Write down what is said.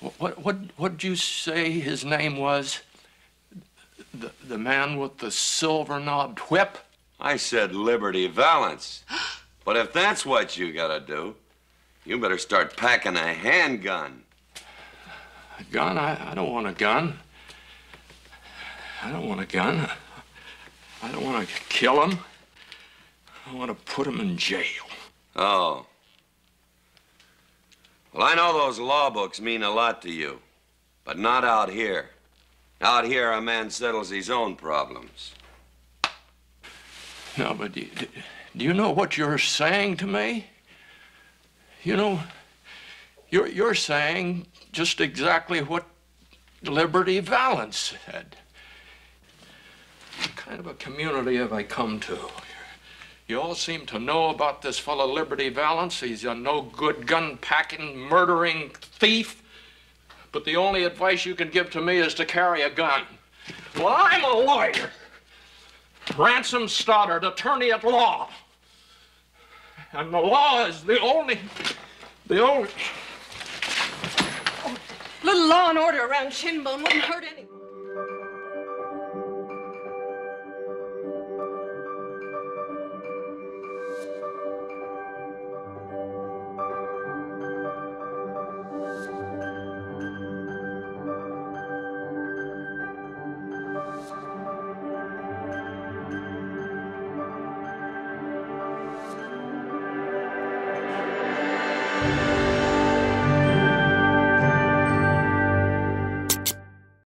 What, what, what'd you say his name was? The, the man with the silver knobbed whip? I said Liberty Valance. but if that's what you gotta do, you better start packing a handgun. A gun? I, I don't want a gun. I don't want a gun. I don't want to kill him. I want to put him in jail. Oh. Well, I know those law books mean a lot to you, but not out here. Out here, a man settles his own problems. No, but do you, do you know what you're saying to me? You know, you're, you're saying just exactly what Liberty Valance said. What kind of a community have I come to? You all seem to know about this fellow Liberty Valance. He's a no good gun packing, murdering thief. But the only advice you can give to me is to carry a gun. Well, I'm a lawyer. Ransom Stoddard, attorney at law. And the law is the only, the only. Oh, little law and order around Shinbone wouldn't hurt any. Bye.